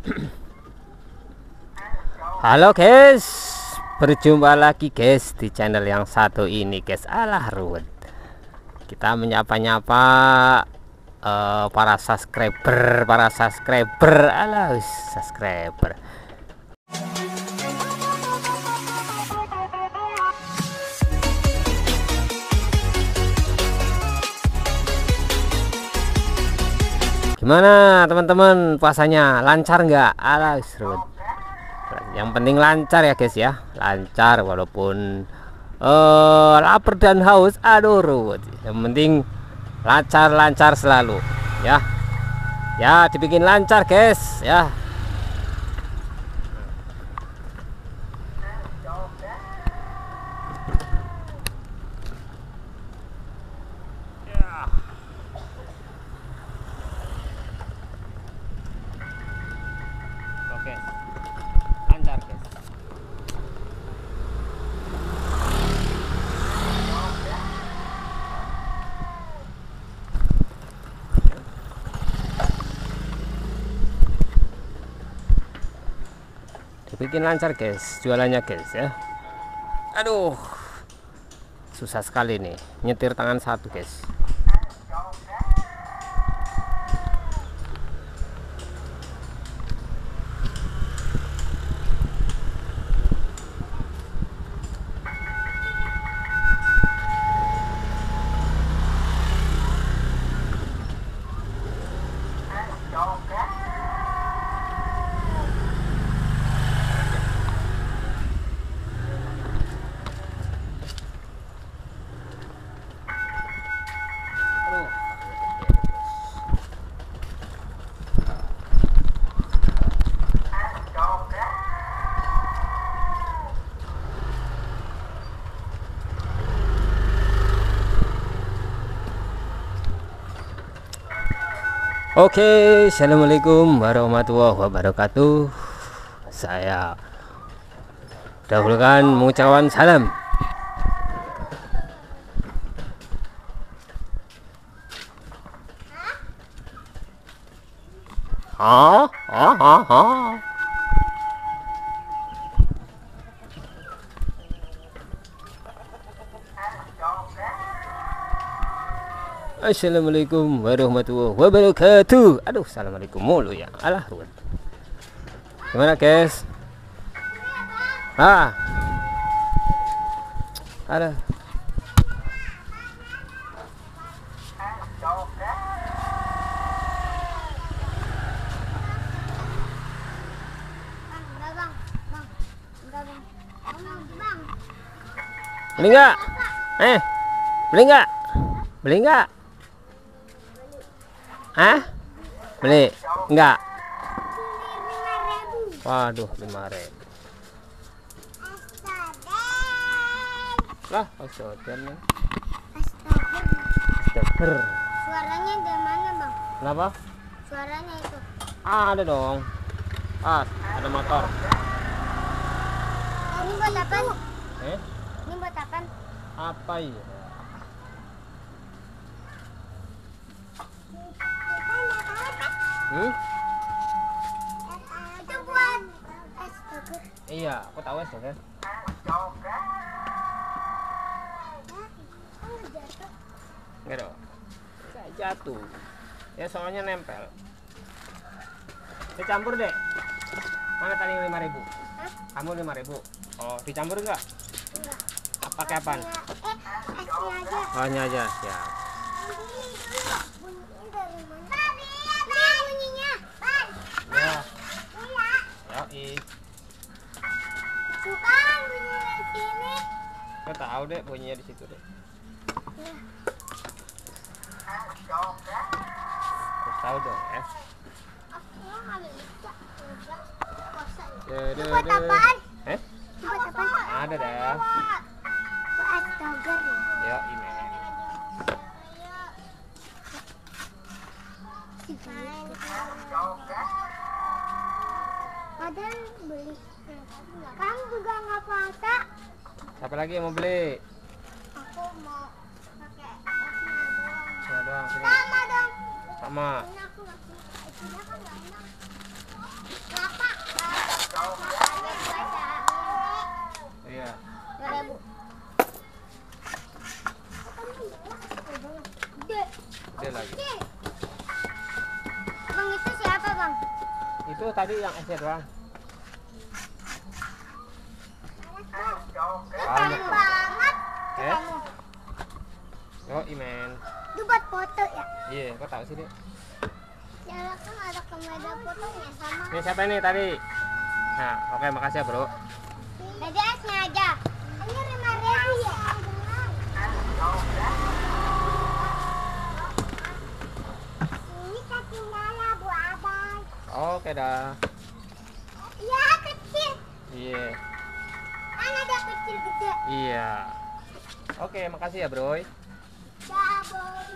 Halo guys. Berjumpa lagi guys di channel yang satu ini guys. Alah ruwet. Kita menyapa-nyapa uh, Para subscriber Para subscriber. Alah subscriber Gimana teman-teman puasanya lancar nggak? Serut. Yang penting lancar ya guys ya, lancar walaupun uh, lapar dan haus. Aduh ruwet. Yang penting lancar-lancar selalu ya. Ya dibikin lancar guys ya. Oke. Lancar, guys. Dibikin lancar, guys. Jualannya, guys ya. Aduh. Susah sekali nih. Nyetir tangan satu, guys. Oke, assalamualaikum warahmatullahi wabarakatuh. Saya dahulukan mengucapkan salam Hah? Hah? Hah? Hah? Assalamualaikum warahmatullahi wabarakatuh. Aduh, assalamualaikum mulu ya. Alah. Gimana, guys? Ah. Ada. Enggak enggak. Beli nggak? Eh, beli nggak? Beli nggak? Hah? Beli? Nggak? lima ribu. Waduh, lima ribu. Astaga, Lah, ojodan nih. astaga. Steker. Suaranya dari mana bang? Kenapa? Suaranya itu. Ah, ada dong. Ah, ada motor. Ini buat apa? Eh, Ini buat apa? apa ya? Hmm? Itu buat. Iya, aku tahu. Oh, jatuh. Enggak dong. Saya jatuh. Ya soalnya nempel. Dicampur deh. Mana tadi lima ribu? Hah? Kamu lima ribu. Oh, dicampur enggak? Enggak. Pakai apaan? Eh, aja. Oh, ini aja. Ya. Bunyinya dari mana? Ini bunyinya. Bang, Ya. iya. Yoi. Suka bunyi dari sini. Kau tahu deh bunyinya di situ deh. Harus tahu dong ya. Aku ya. Buat apaan? Eh? Buat apaan? Ada dah. Buat astaga ya. Men. Padahal beli. Kamu juga nggak puasa? Siapa lagi yang mau beli? Aku mau pakai esnya doang. Ya doang sini. Sama dong. Sama. Kan. Iya. Dia lagi. Bang itu siapa bang? Itu tadi yang esnya doang. Keren banget. Itu Eh? kamu. Yo, imen. Itu buat foto ya? Iya, kok tahu sih? Ya kan ada kamera fotonya sama. Ini siapa ini tadi? Nah, oke makasih ya bro. BDS-nya aja. Ini lima ribu ya? Ini kaki Nala Bu Abang. Oke dah. Ya kecil. Iya. Ada kecil gede. Iya. Oke, makasih ya bro. Dah boy.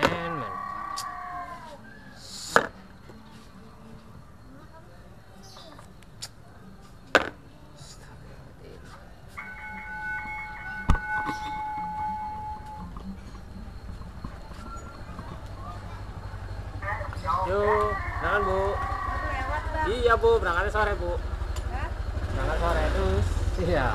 Men, men. Yuk, jangan bu. Iya bu, berangkatnya sore bu. Berangkat sore terus. Iya.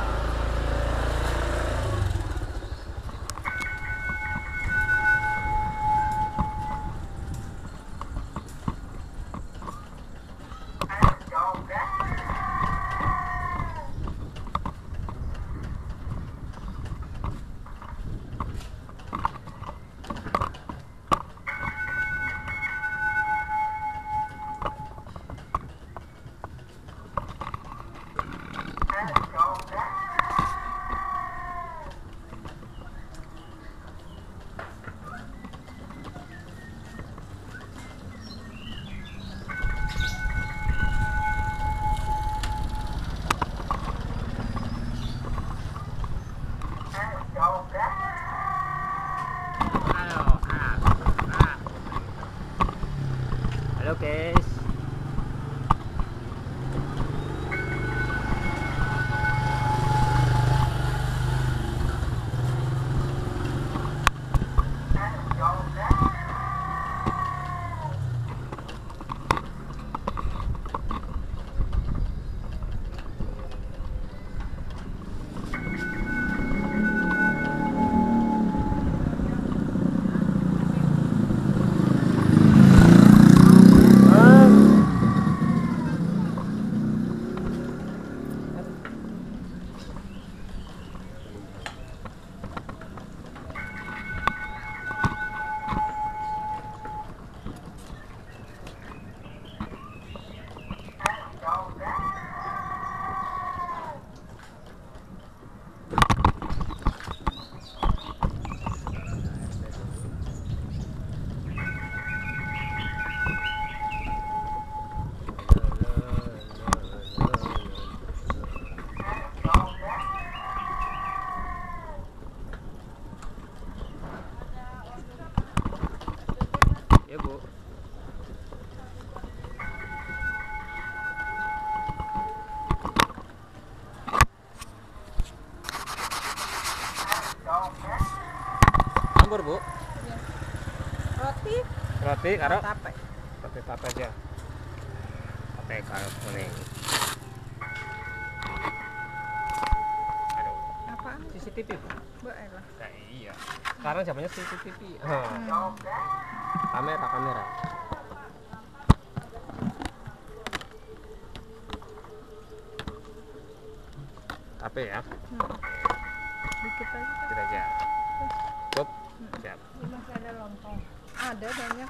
Ah, ah. Halo guys. Ah. Ya bu. Campur bu. roti Roti karo tape roti tape aja. Tape karo kuning. Aduh. apaan CCTV bu. Baiklah. Nah, iya. Sekarang zamannya CCTV. Oh. Kamera, kamera. Tape ya. dikit aja. Tidak aja. Cukup. Siap. Ini masih ada lontong ada banyak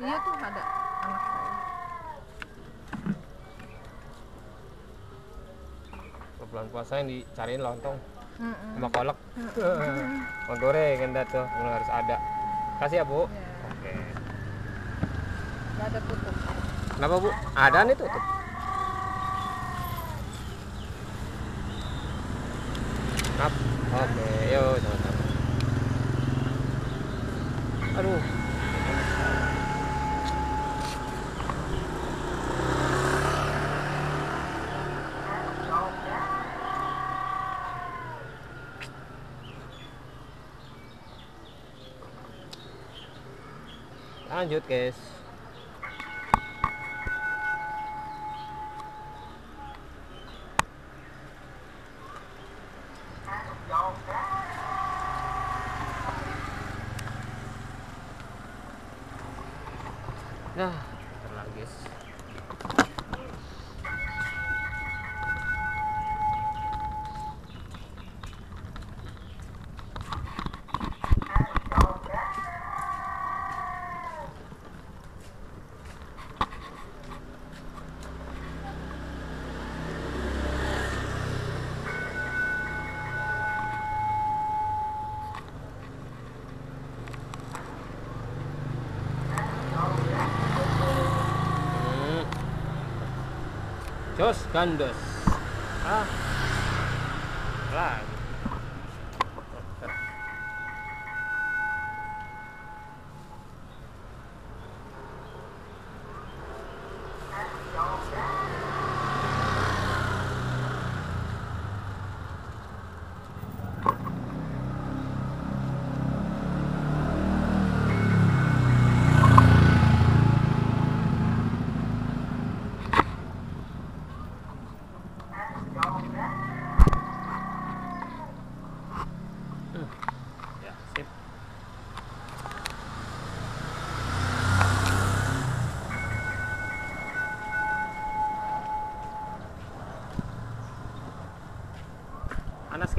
iya tuh ada anak saya Bulan puasa yang dicariin lontong Mm-mm. sama kolak. Mau goreng kan dah tuh, mulai harus ada. Kasih ya, Bu. Ya, Oke. nggak ada tutup Kenapa, Bu? Ada nih tutup. Oke, yuk sama-sama. Aduh. Lanjut guys Terlalu guys. Dos bandos.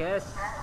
kiss.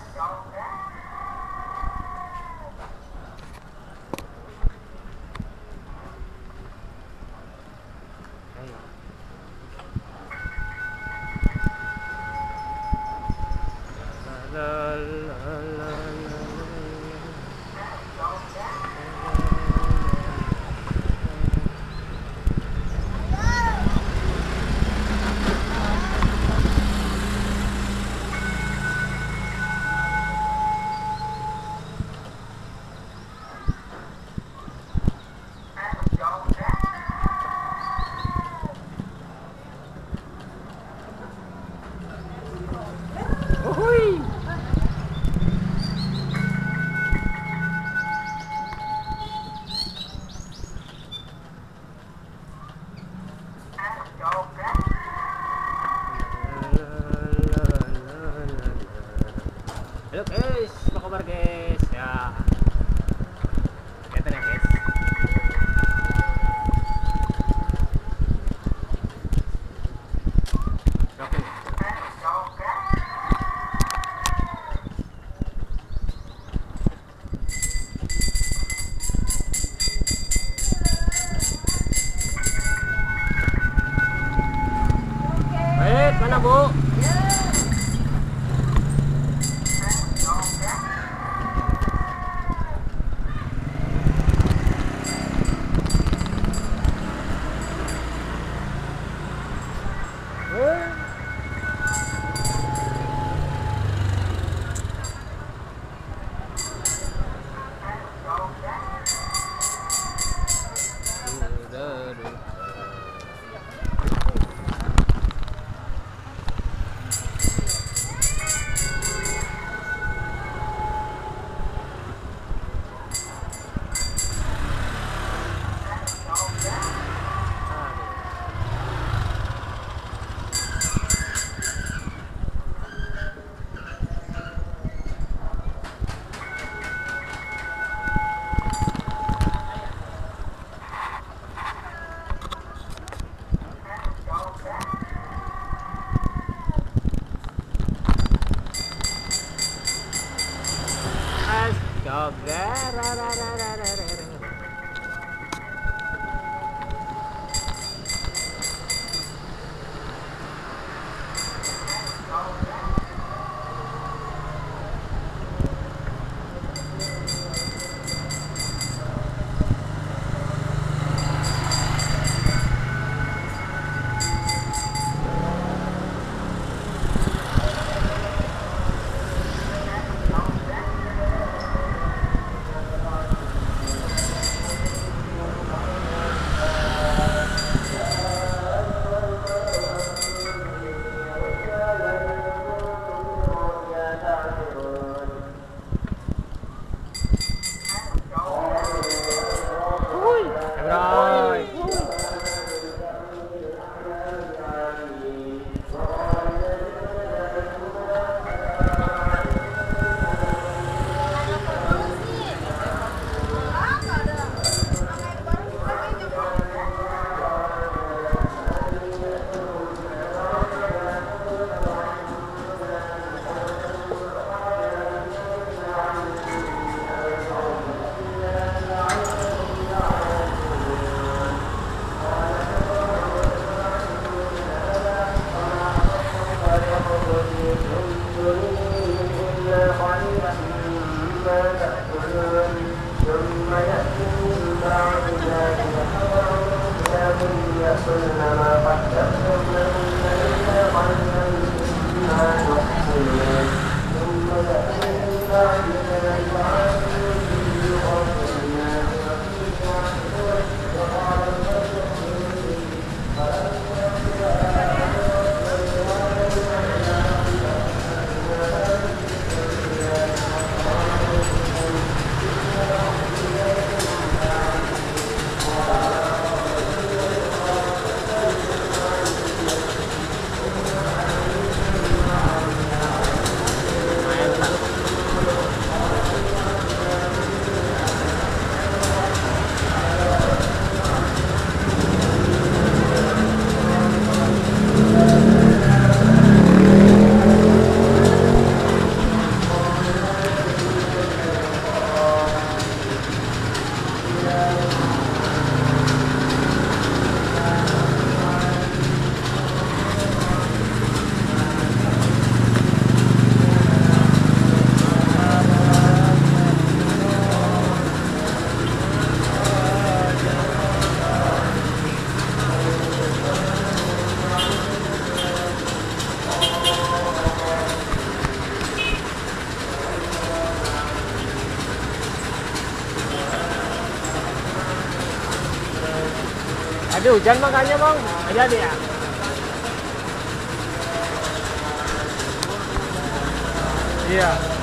아, 네. Ada hujan makanya bang, jadi ya. Iya.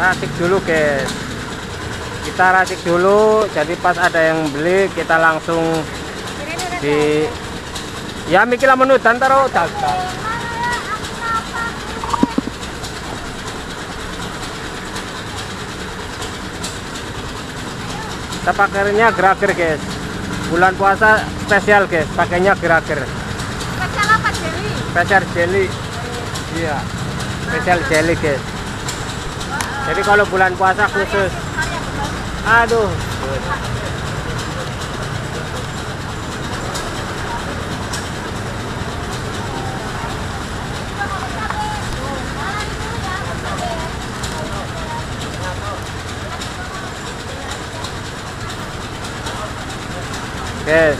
Racik dulu guys. Kita racik dulu jadi pas ada yang beli kita langsung di ya mikirlah menu dan taruh dagang kita pakainya gerager guys. Bulan puasa spesial guys. Pakainya gerager Spesial apa Jelly? spesial jelly. Iya. Spesial jelly guys jadi kalau bulan puasa khusus aduh Guys,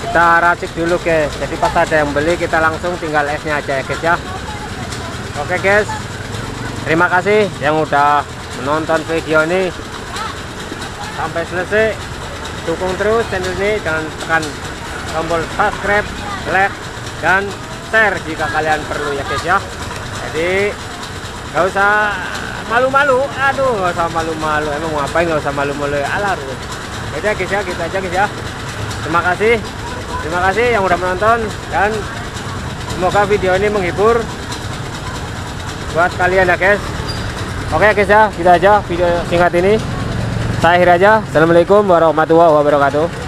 kita racik dulu guys. Jadi pas ada yang beli kita langsung tinggal esnya aja ya guys ya. Oke guys, terima kasih yang udah menonton video ini sampai selesai. Dukung terus channel ini, jangan tekan tombol subscribe, like, dan share jika kalian perlu ya guys ya. Jadi nggak usah malu-malu, aduh nggak usah malu-malu. Emang ngapain nggak usah malu-malu? Alah, Jadi guys ya, gitu aja guys ya. Terima kasih. Terima kasih yang udah menonton dan semoga video ini menghibur buat kalian ya guys. Oke guys ya, gitu aja video singkat ini. Saya akhir aja. Assalamualaikum warahmatullahi wabarakatuh.